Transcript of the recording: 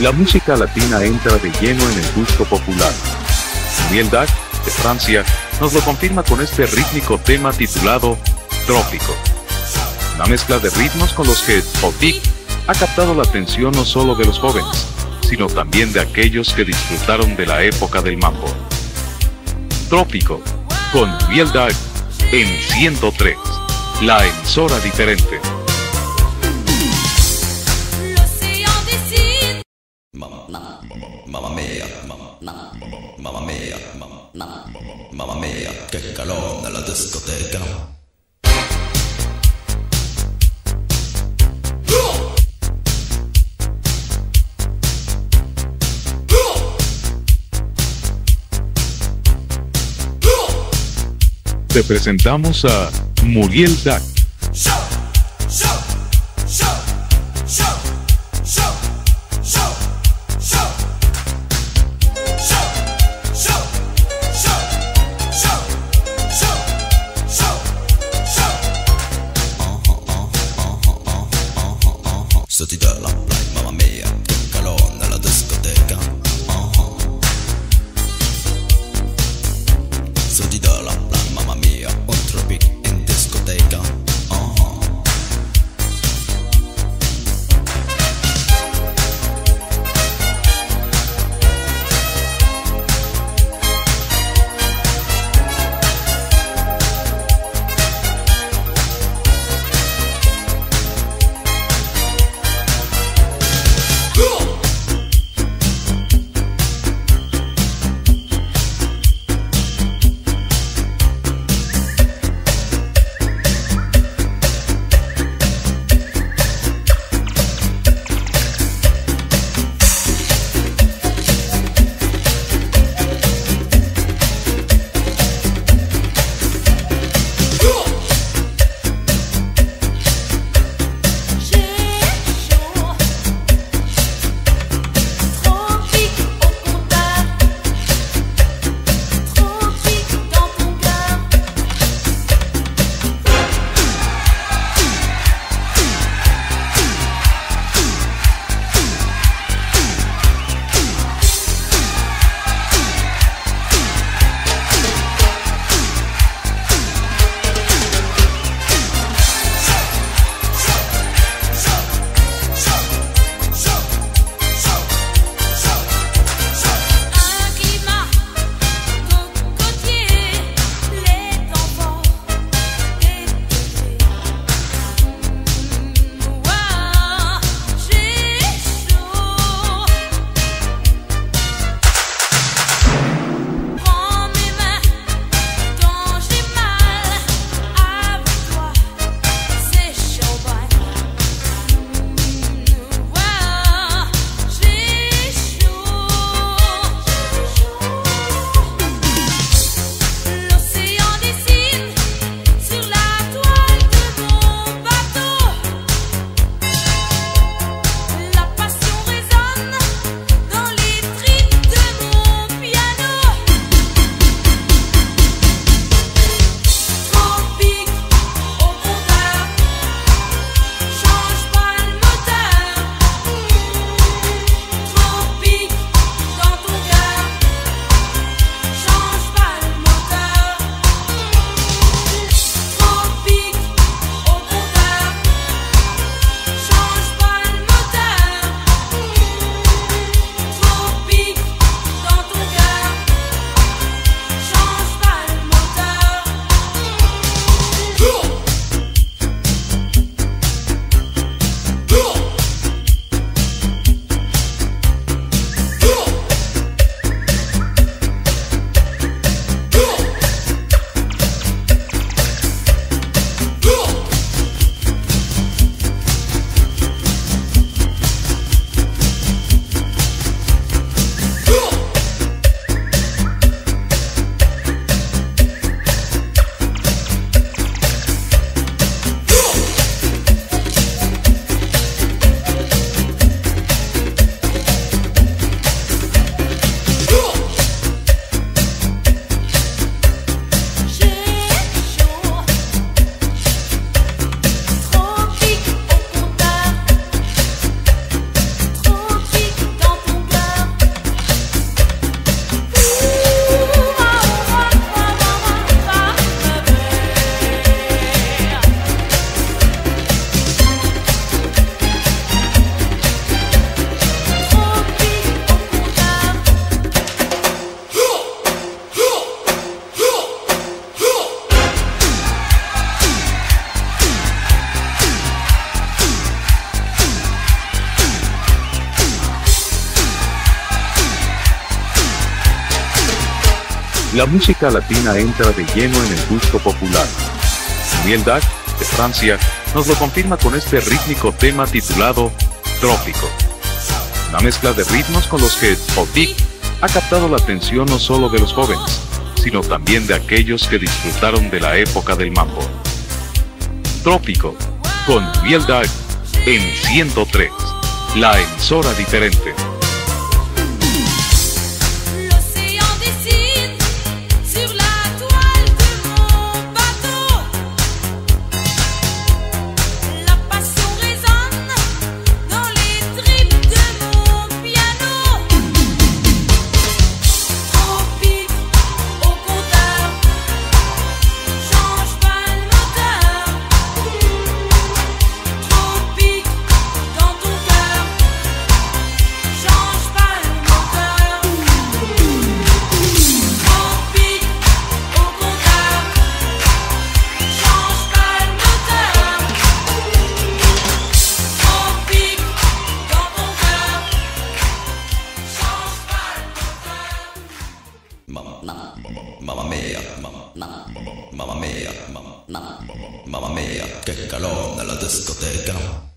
la música latina entra de lleno en el gusto popular. Muriel Dac, de Francia, nos lo confirma con este rítmico tema titulado Trópico. Una mezcla de ritmos con los que Otik ha captado la atención no solo de los jóvenes, sino también de aquellos que disfrutaron de la época del mambo. Trópico, con Muriel Dac, en 103, la emisora diferente. Mamma mia, mamma, mia, mamma, mamma mia, che calore nella discoteca. Te presentamos a Muriel Dac. 自己的。La música latina entra de lleno en el gusto popular. Mieldag, de Francia, nos lo confirma con este rítmico tema titulado Trópico. Una mezcla de ritmos con los que Otik ha captado la atención no solo de los jóvenes, sino también de aquellos que disfrutaron de la época del mambo. Trópico, con Mieldag en 103, la emisora diferente. Mamma mia, mamma, mia, mamma mia, che calore nella discoteca.